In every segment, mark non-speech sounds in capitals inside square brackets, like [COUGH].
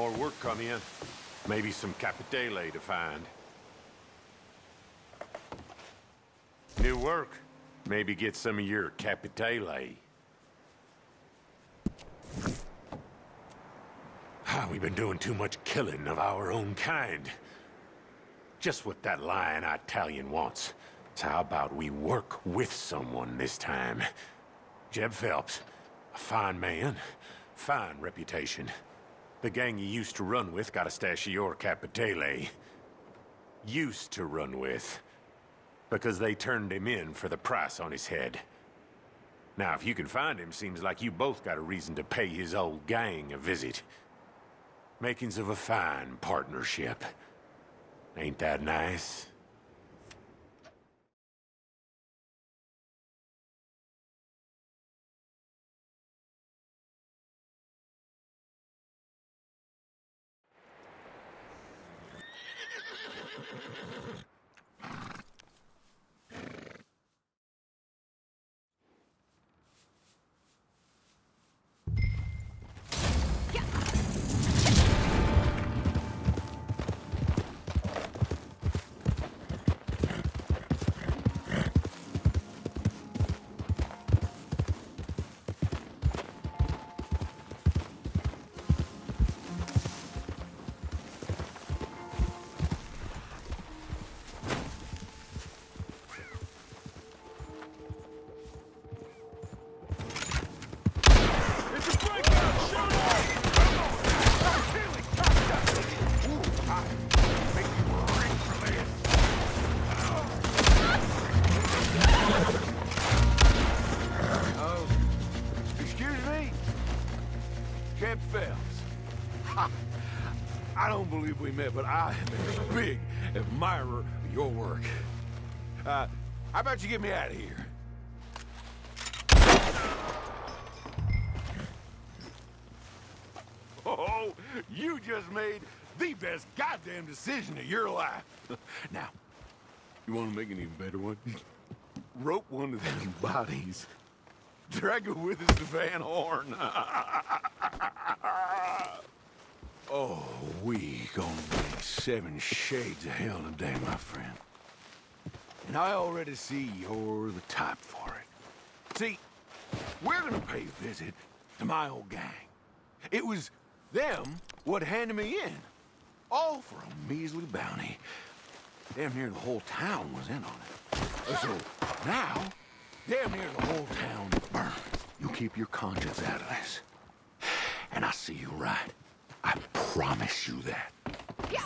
More work come in. Maybe some Capitale to find. New work. Maybe get some of your Capitale. Ah, we've been doing too much killing of our own kind. Just what that lying Italian wants. So how about we work with someone this time? Jeb Phelps, a fine man, fine reputation. The gang you used to run with got a stash of your Capitale. Used to run with. Because they turned him in for the price on his head. Now, if you can find him, seems like you both got a reason to pay his old gang a visit. Makings of a fine partnership. Ain't that nice? Believe we met, but I am a big admirer of your work. Uh, how about you get me out of here? Oh, you just made the best goddamn decision of your life. [LAUGHS] now, you want to make an even better one? [LAUGHS] Rope one of these bodies. Drag it with us to Van Horn. [LAUGHS] Oh, we gonna be seven shades of hell today, my friend. And I already see you're the type for it. See, we're gonna pay a visit to my old gang. It was them what handed me in. All for a measly bounty. Damn near the whole town was in on it. Uh, so now, damn near the whole town burns. You keep your conscience out of this. And I see you right. I promise you that. Yeah.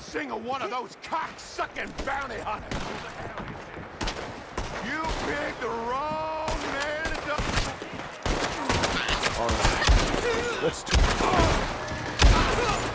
single one of those cock-sucking bounty hunters. You picked the wrong man to All right. Let's do it. Uh, uh,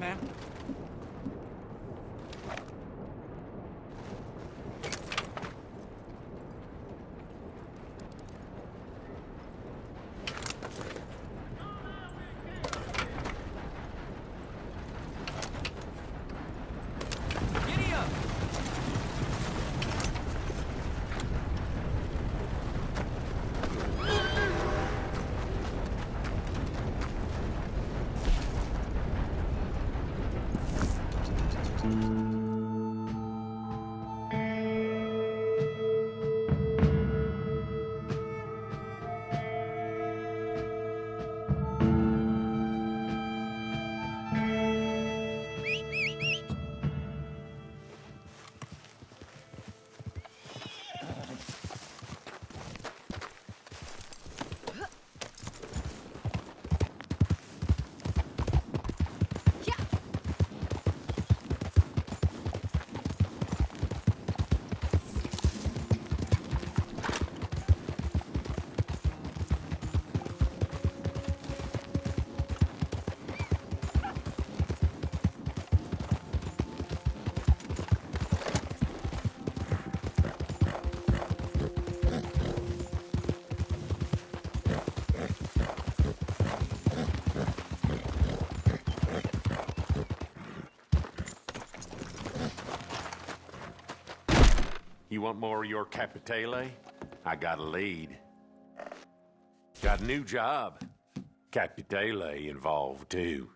man. Want more of your capitale? I got a lead. Got a new job. Capitale involved, too.